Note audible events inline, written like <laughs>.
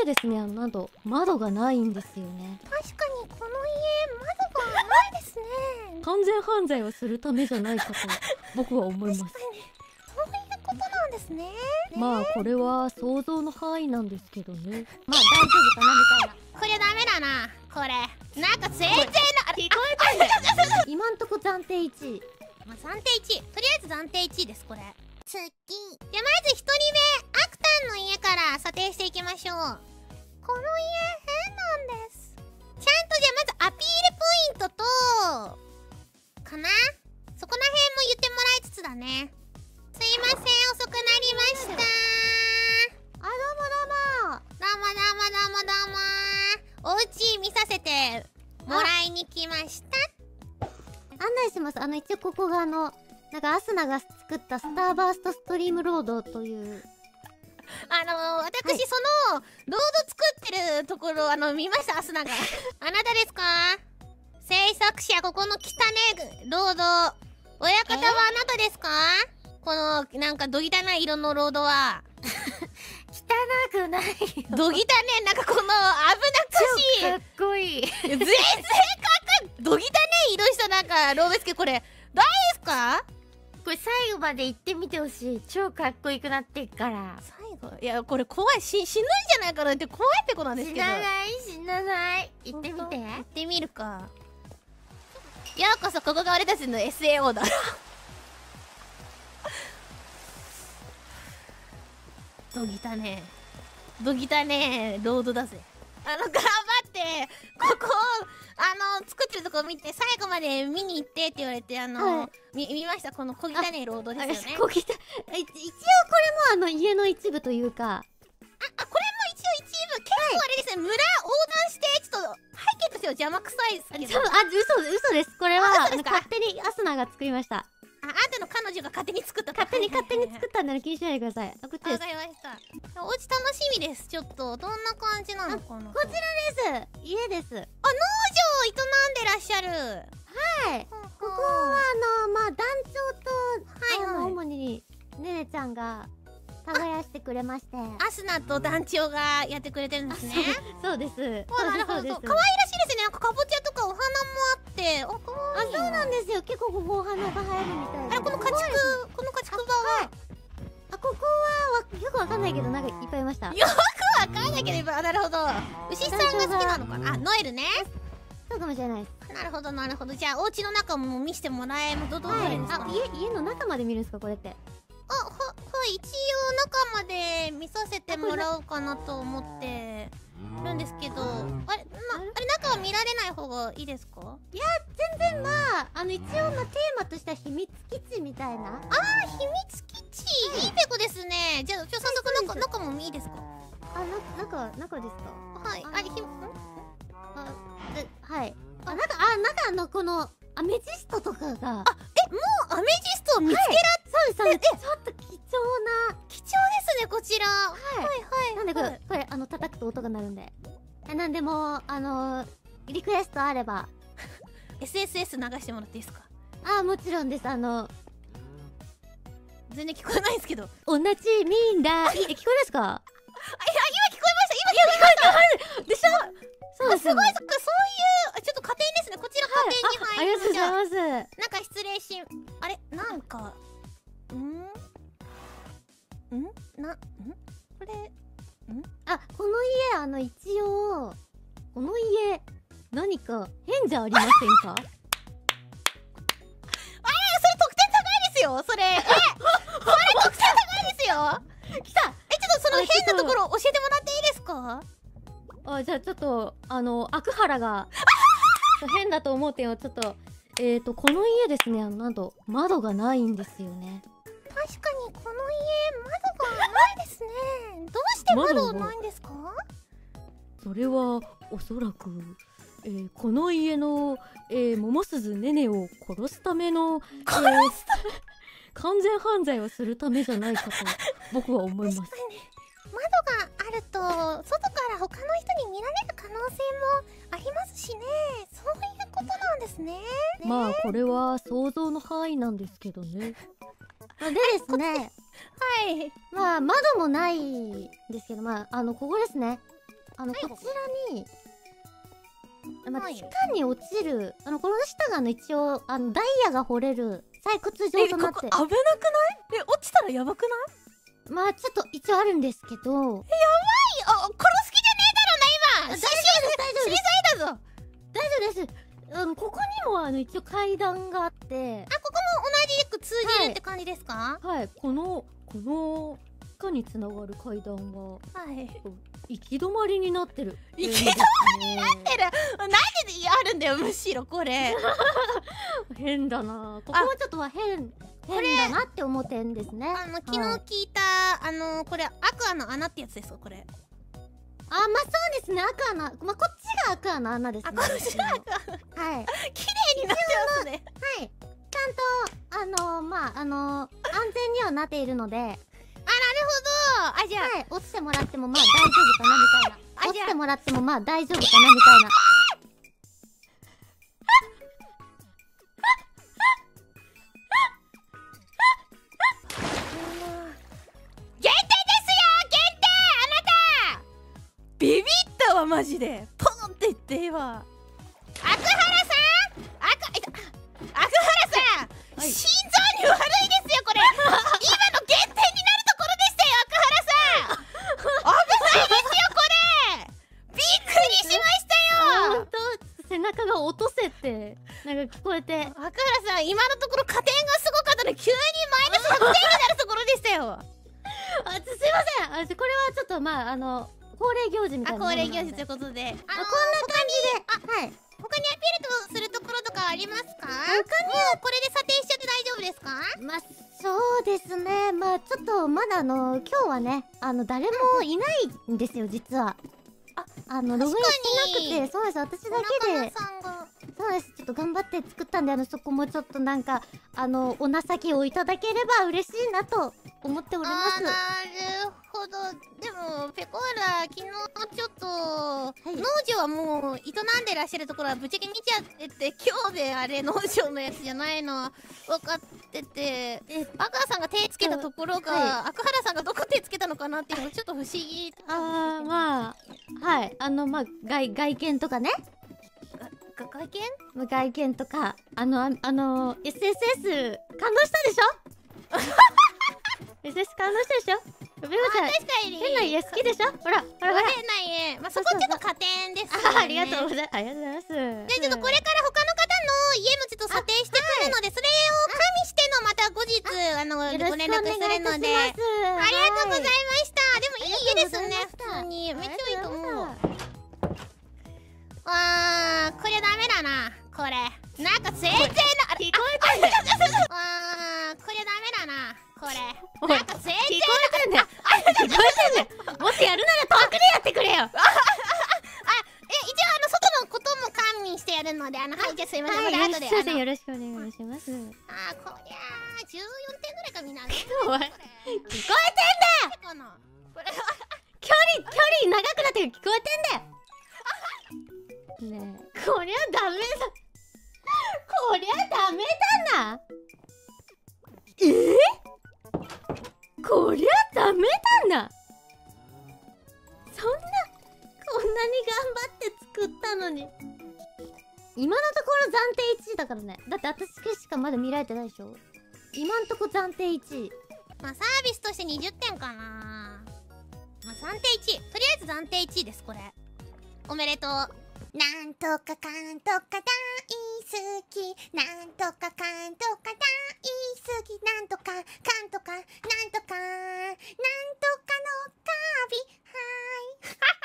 家ですね。あのなんと窓がないんですよね。確かにこの家窓がないですね。完全犯罪をするためじゃないかと <laughs> 僕は思います。そういうことなんですね。まあこれは想像の範囲なんですけどね。まあ大丈夫かなみたいな。これダメだなこれなんか全然な聞こえたんだよ。今んとこ暫定1位まあ、暫定1位とりあえず暫定1位ですこれ次じゃあまず1人目アクタンの家から査定していきましょうこの家変なんです。ちゃんとじゃあまずアピールポイントとかな？そこら辺も言ってもらいつつだね。すいません遅くなりました。あどうもどうも。どうもどうもどうもどうも。お家見させてもらいに来ました。案内します。あの一応ここがあのなんかアスナが作ったスターバーストストリームロードというあのー、私、はい。そのロード作ってるところあの見ました？アスナが。あなたですか？制作者ここの汚ねロード。親方はあなたですか？このなんかど汚い色のロードは。<laughs> 汚くないよ。ど汚ね。なんかこの危なっかしい。かっこいい。全然かかど汚ね色したなんかロードですけどこれ誰ですか？これ最後まで行ってみてほしい。超かっこよくなってっから。最後。いやこれ怖い。し死ぬんじゃないかなって怖いってことなんですけど。死なない死なない。行ってみて。行ってみるか。ようこそここが俺たちの SAO だ。どぎたね。どぎたねロードだぜ。あの頑張ここあの作ってるとこ見て最後まで見に行ってって言われてあの、はい。み見ました。この小汚ねロードですよね。こぎたい。一応これもあの家の一部というか。あこれも一応一部。結構あれですね、村横断してちょっと背景としては邪魔くさいですけど。あ嘘嘘です。これは勝手にアスナが作りましたああんたの彼女が勝手に作った勝手に勝手に作っったんなら気にしないでください。あこっちです。わかりました。お家楽しみです。ちょっと。どんな感じなのかな。こちらです。家です。農場を営んでらっしゃる。はい。こここはあのまあ団長とはいはい。主にねねちゃんが耕してくれまして。アスナと団長がやってくれてるんですね。そうです。あなるほどそうです可愛らしいですね。なんかかぼちゃとかお花もあって。あかわいですよ。結構ここお花が生えるみたいで。あれこの家畜この家畜場は？あここはわよくわかんないけどなんかいっぱいいました。よくわかんないけどあなるほど。牛さんが好きなのか？なあノエルね。そうかもしれないです。なるほどなるほど。じゃあお家の中も見せてもらえどうどうはいですか？あ家家の中まで見るんですかこれって？あははい一応中まで見させてもらおうかなと思ってるんですけどあれ,、ま、あれ中は見られない方がいいですか？全然まああの一応まあテーマとしては秘密基地みたいな。あ秘密基地、い。いペコですね。じゃあちょ早速中,、中もいいですか？あな中中ですか？はい。あれひん？あではい。あなんかあなんかあのこのアメジストとかが。えもうアメジストを見つけら、そうですそうです。ちょっと貴重な貴重ですねこちら。ははいはいなんでこれ、はいこれあの叩くと音が鳴るんで。あなんでもうあのリクエストあれば。<laughs> SSS 流してもらっていいですか？あもちろんです。あの全然聞こえないんですけど。同じみんなえ聞こえますか？あいや今聞こえました今聞こえました。でしょ？そうですごいそっかそう何か変じゃありませんか？<laughs> それ得点高いですよそれ。<laughs> えそれ得点高いですよ。来た。え、ちょっとその変なところ教えてもらっていいですか？あじゃあちょっとあの悪原が変だと思う点をちょっと。えーとこの家ですねあのなんと窓がないんですよね。確かにこの家窓がないですね。どうして窓窓がないんですか？それはおそらく、えーこの家の、えー、桃鈴ねねを殺すための、えー完全犯罪をするためじゃないかと僕は思います。確かに。窓があると外から他の人に見られる可能性もありますしね。そういうことなんですね。まあこれは想像の範囲なんですけどね。<laughs> でですね。はい。まあ窓もないんですけどまああのここですね。あの、はいこちらに、まあ、はい。地下に落ちる、あの、この下があの、一応、あの、ダイヤが掘れる採掘場えとなって。危なくない？え落ちたらやばくない？まあ、ちょっと一応あるんですけど、あ殺す気じゃねえだろうな今大丈夫です、大丈夫です。大丈夫です。あの、ここにもあの、一応階段があって、あここも同じく通じるって感じですか？はい、この、この、地下につながる階段は、はい行き止まりになってる。行き止まりになっててる？なんであるんだよむしろこれ <laughs> 変だなここはちょっとは変、変だなって思ってんですね。あの昨日はい聞いた、あのこれアクアの穴ってやつですよこれあ、まあそうですね、アクアの、まあこっちがアクアの穴ですね。あこっちがアクアはい。はい。綺麗になってますねちゃんと、あのまあ、あの安全にはなっているので、はい。あなるほど。あじゃあ落ちてもらってもまあ大丈夫かなみたいな。あ落ちてもらってもまあ大丈夫かなみたいな。限定ですよ限定。あなた。ビビったわマジで。ポンって言って今今のところ加点がすごかったので急にマイナス100点になるところでしたよ。あ、すいません。あ、これはちょっとまあ、あの、恒例行事みたあいなも恒。例行事ということで。あのまあ、こんな感じで、はい。他にアピールとするところとかありますか？他には？これで査定しちゃって大丈夫ですか？まあ、そうですね。まあ、ちょっと、まだあの、今日はね、あの、誰もいないんですよ、実は。あ、あの、ログインしてなくて、そうです、私だけで、さんがそうです、ちょっと頑張って作ったんで、あの、そこもちょっとなんか、あの、お情けをいただければ嬉しいなと思っております。なるほどでもペコーラ昨日ちょっと、い農場はもう営んでらっしゃるところはぶっちゃけ見ちゃってて今日であれ農場のやつじゃないの分かっててえバカさんが手つけたところが、はアクハラさんがどこ手つけたのかなっていうのがちょっと不思議あー、まあ、はい。あの、まあ、外、外見とかね。が外見？まあ外見とか、あの、ああの、SSS、感動したでしょ <laughs> ?SS 感動したでしょ？ベルちゃん、確かに変な家好きでしょ？ほら、ほらほら。変な家まあそこちょっと加点ですあありがとうございます。ありがとうございます。じゃあちょっとこ点ぐらいかみんな <laughs> 聞こえてんだよ距離、距離長くなってる聞こえてんだよねえ、こりゃダメだ。こりゃダメだな。え？ー、こりゃダメだな。そんな、こんなに頑張って作ったのに。今のところ暫定1位だからね。だって私しかまだ見られてないでしょ？今んとこ暫定1位。まあサービスとして20点かな。まあ暫定1位。とりあえず暫定1位ですこれ。おめでとう。なんとかかんとか大好き。なんとかかんとか大好き。なんとかかんとかなんとかなんとかのカービはい。